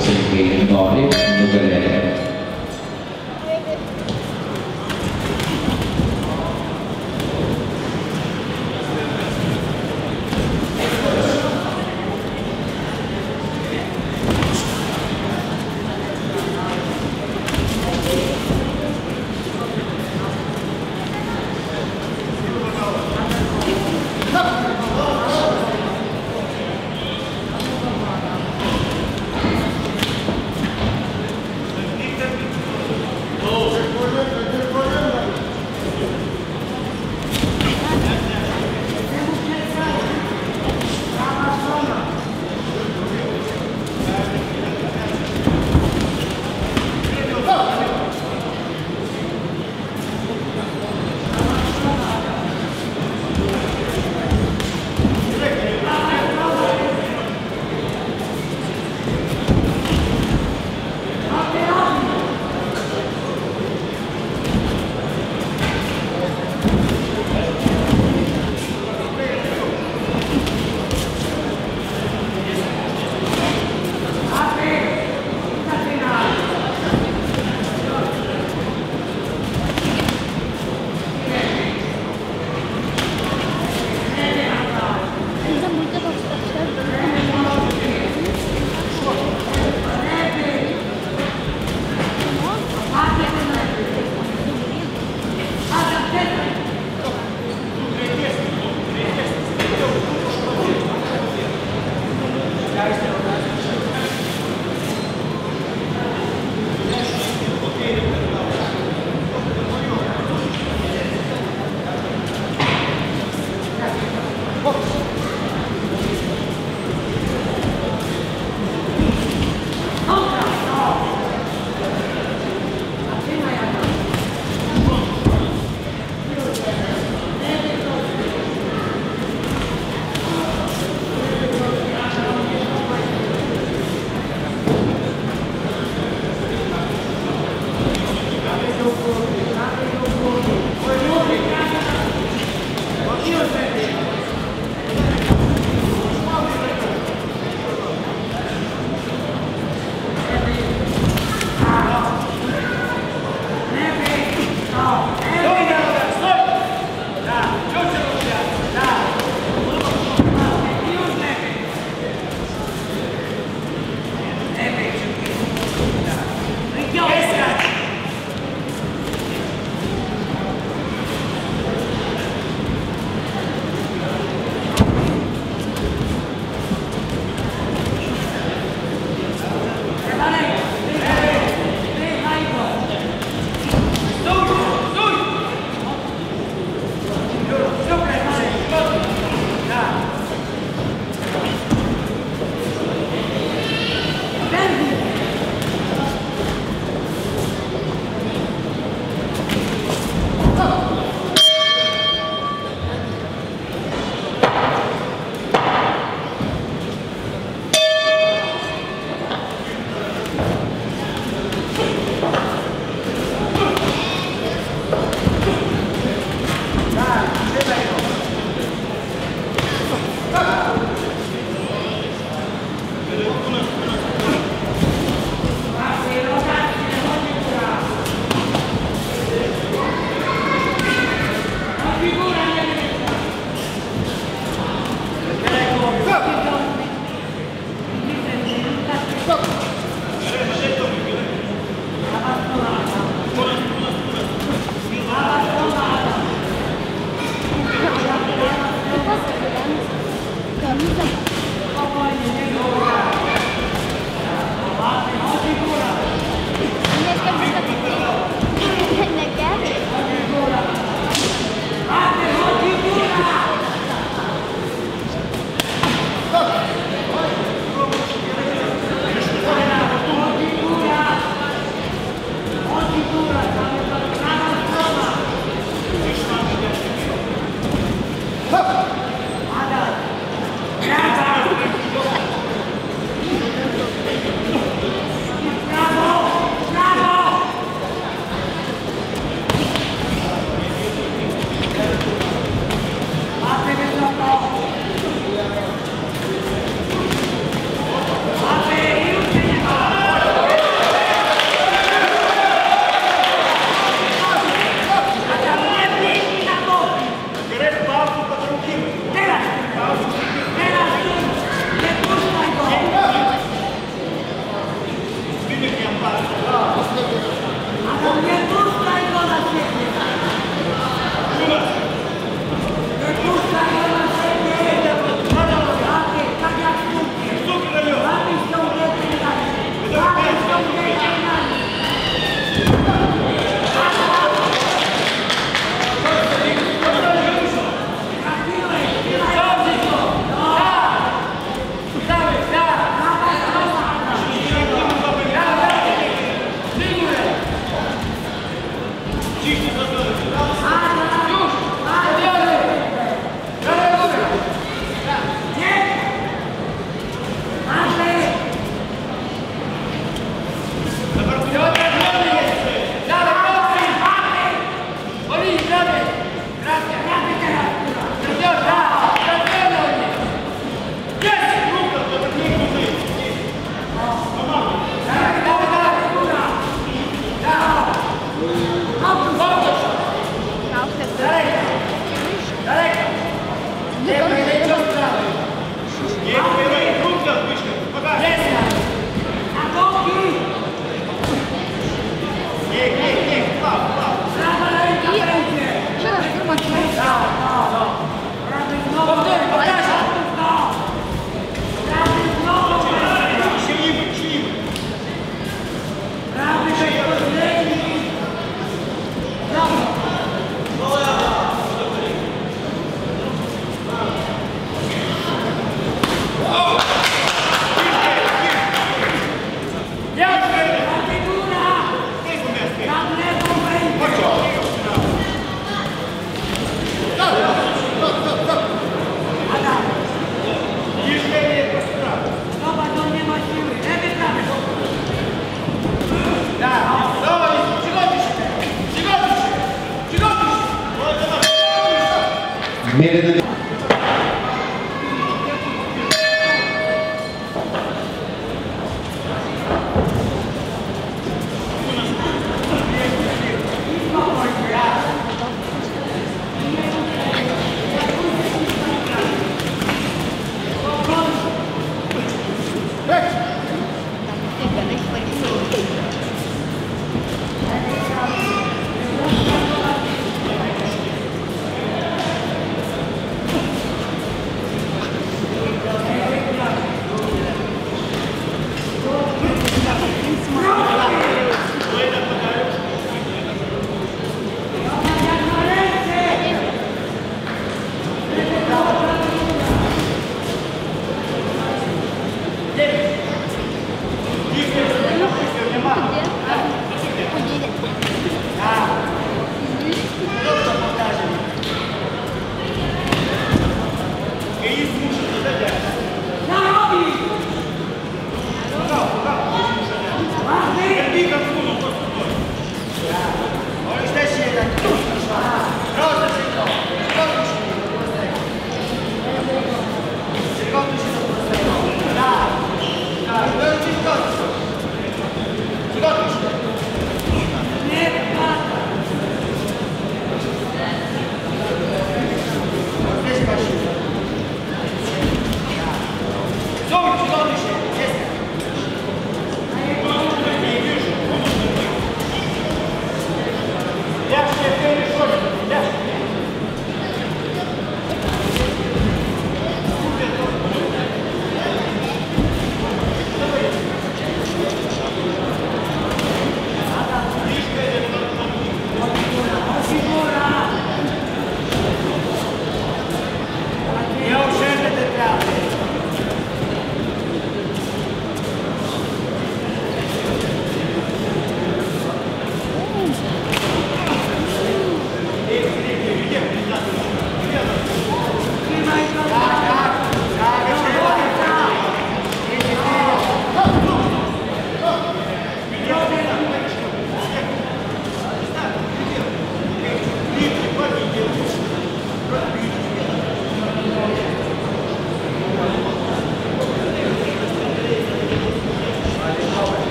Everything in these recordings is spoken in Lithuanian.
Sim. Merda.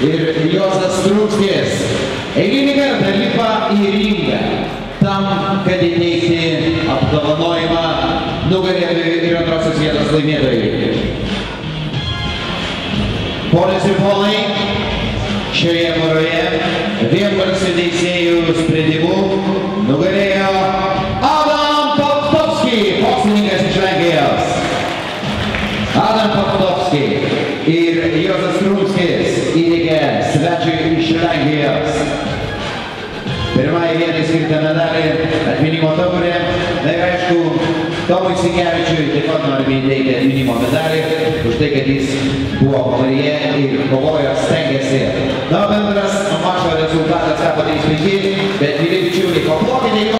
Ir Josas Trūkskis eilinį kartą lipa į ringą tam, kad įteikti apdovanojimą nugalėtojui ir antrosios vietos laimėtojui. Ponas ir ponai, šioje poroje vienbalsių teisėjų sprendimu nugalėjo skirtą medalį atminimo taurė. Na ir aišku, Tomui Sinkevičiui taip pat norime įteikti atminimo medalį už tai, kad jis buvo pavaryje ir kovojo, stengiasi. Na, bendras mačo rezultatas tapo 3-5, bet, mėly bičiuliai, paplokite